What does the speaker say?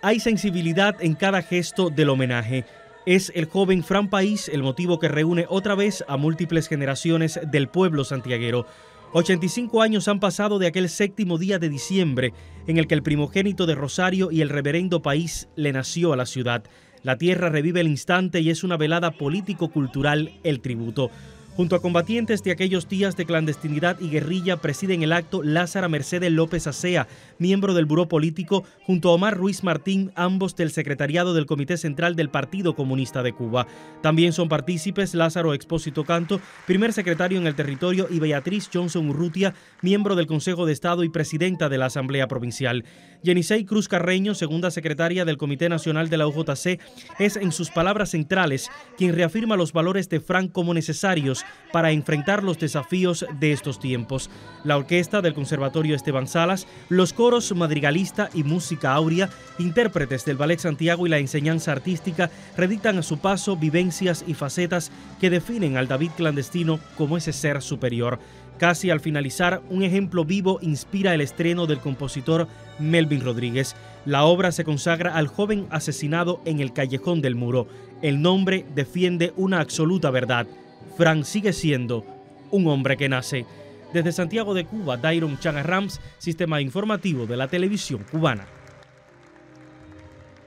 Hay sensibilidad en cada gesto del homenaje. Es el joven Fran País el motivo que reúne otra vez a múltiples generaciones del pueblo santiaguero. 85 años han pasado de aquel séptimo día de diciembre en el que el primogénito de Rosario y el reverendo País le nació a la ciudad. La tierra revive el instante y es una velada político-cultural el tributo. Junto a combatientes de aquellos días de clandestinidad y guerrilla presiden el acto Lázara Mercedes López Acea, miembro del Buró Político, junto a Omar Ruiz Martín, ambos del secretariado del Comité Central del Partido Comunista de Cuba. También son partícipes Lázaro Expósito Canto, primer secretario en el territorio, y Beatriz Johnson Urrutia, miembro del Consejo de Estado y presidenta de la Asamblea Provincial. Yenisei Cruz Carreño, segunda secretaria del Comité Nacional de la UJC, es en sus palabras centrales quien reafirma los valores de Frank como necesarios para enfrentar los desafíos de estos tiempos. La orquesta del Conservatorio Esteban Salas, los coros madrigalista y música áurea, intérpretes del Ballet Santiago y la enseñanza artística redictan a su paso vivencias y facetas que definen al David clandestino como ese ser superior. Casi al finalizar, un ejemplo vivo inspira el estreno del compositor Melvin Rodríguez. La obra se consagra al joven asesinado en el callejón del muro. El nombre defiende una absoluta verdad. Frank sigue siendo un hombre que nace. Desde Santiago de Cuba, Dairon Rams, Sistema Informativo de la Televisión Cubana.